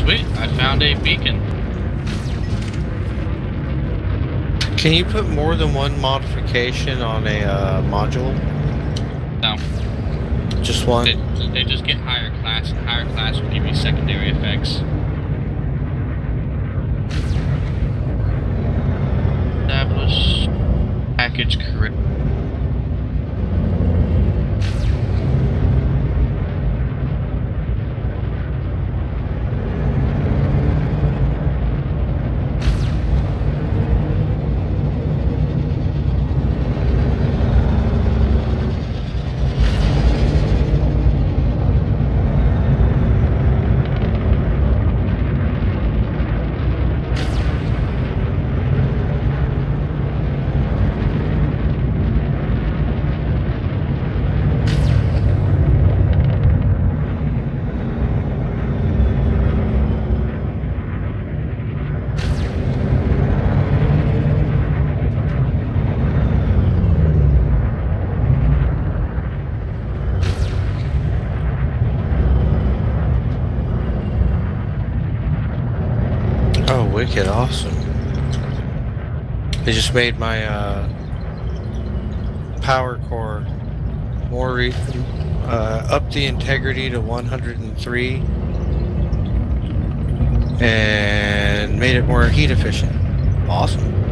Sweet, I found a beacon. Can you put more than one modification on a uh, module? No, Just one? they, they just get higher class, and higher class will give you secondary effects. Establish package correct. Wicked awesome. They just made my uh, power core more re- uh, up the integrity to 103 and made it more heat efficient. Awesome.